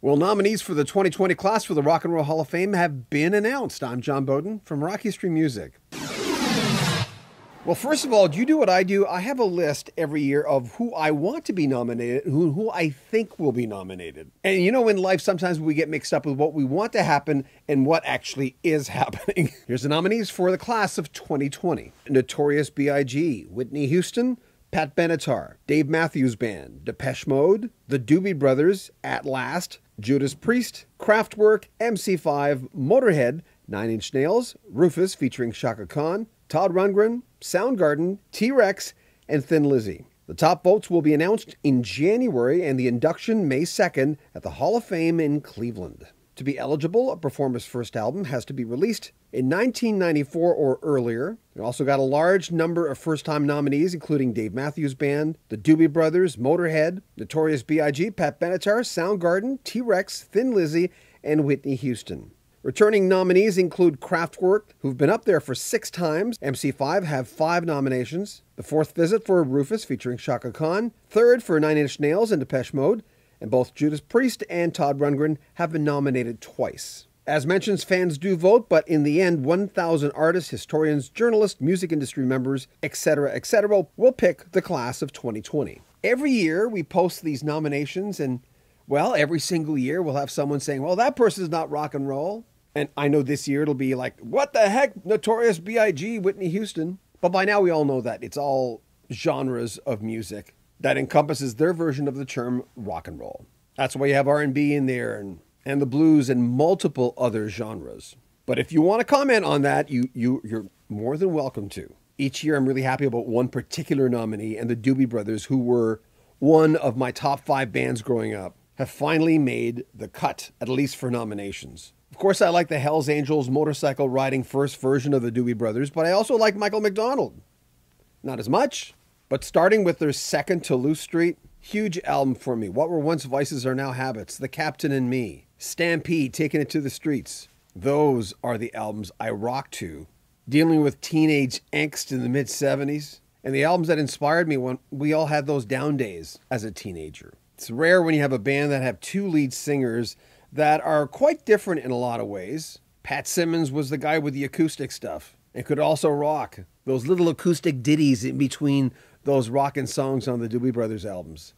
Well, nominees for the 2020 class for the Rock and Roll Hall of Fame have been announced. I'm John Beaudin from Rock History Music. Well, first of all, do you do what I do? I have a list every year of who I want to be nominated, who, who I think will be nominated. And you know, in life, sometimes we get mixed up with what we want to happen and what actually is happening. Here's the nominees for the class of 2020 Notorious B.I.G., Whitney Houston, Pat Benatar, Dave Matthews Band, Depeche Mode, The Doobie Brothers, At Last, Judas Priest, Kraftwerk, MC5, Motorhead, Nine Inch Nails, Rufus featuring Chaka Khan, Todd Rundgren, Soundgarden, T Rex, and Thin Lizzy. The top votes will be announced in January and the induction May 2nd at the Hall of Fame in Cleveland. To be eligible, a performer's first album has to be released in 1994 or earlier. It also got a large number of first time nominees, including Dave Matthews Band, the Doobie Brothers, Motorhead, Notorious B.I.G., Pat Benatar, Soundgarden, T Rex, Thin Lizzy, and Whitney Houston. Returning nominees include Kraftwerk, who've been up there for six times. MC5 have five nominations. The fourth visit for Rufus featuring Chaka Khan. Third for Nine Inch Nails and Depeche Mode. And both Judas Priest and Todd Rundgren have been nominated twice. As mentioned, fans do vote, but in the end, 1,000 artists, historians, journalists, music industry members, etc., etc., will pick the class of 2020. Every year, we post these nominations, and well, every single year we'll have someone saying, well, that person's not rock and roll. And I know this year it'll be like, what the heck, Notorious B.I.G., Whitney Houston. But by now we all know that it's all genres of music that encompasses their version of the term rock and roll. That's why you have R&B in there and, and the blues and multiple other genres. But if you want to comment on that, you, you, you're more than welcome to. Each year I'm really happy about one particular nominee and the Doobie Brothers, who were one of my top five bands growing up have finally made the cut, at least for nominations. Of course, I like the Hells Angels motorcycle riding first version of the Doobie Brothers, but I also like Michael McDonald. Not as much, but starting with their second Toulouse Street, huge album for me. What were once vices are now habits. The Captain and Me, Stampede, Taking It to the Streets. Those are the albums I rock to, dealing with teenage angst in the mid 70s, and the albums that inspired me when we all had those down days as a teenager. It's rare when you have a band that have two lead singers that are quite different in a lot of ways. Pat Simmons was the guy with the acoustic stuff and could also rock those little acoustic ditties in between those rockin' songs on the Doobie Brothers albums.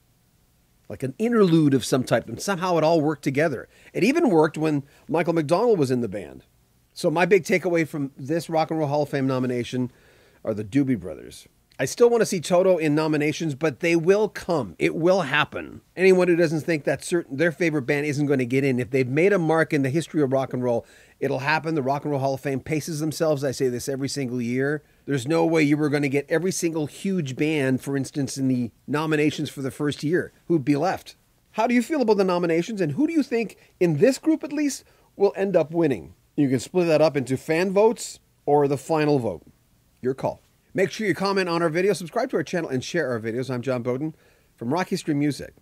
Like an interlude of some type, and somehow it all worked together. It even worked when Michael McDonald was in the band. So, my big takeaway from this Rock and Roll Hall of Fame nomination are the Doobie Brothers. I still want to see Toto in nominations, but they will come. It will happen. Anyone who doesn't think that certain their favorite band isn't going to get in, if they've made a mark in the history of rock and roll, it'll happen. The Rock and Roll Hall of Fame paces themselves. I say this every single year. There's no way you were going to get every single huge band, for instance, in the nominations for the first year. Who'd be left? How do you feel about the nominations, and who do you think, in this group at least, will end up winning? You can split that up into fan votes or the final vote. Your call. Make sure you comment on our video, subscribe to our channel, and share our videos. I'm John Beaudin from Rock History Music.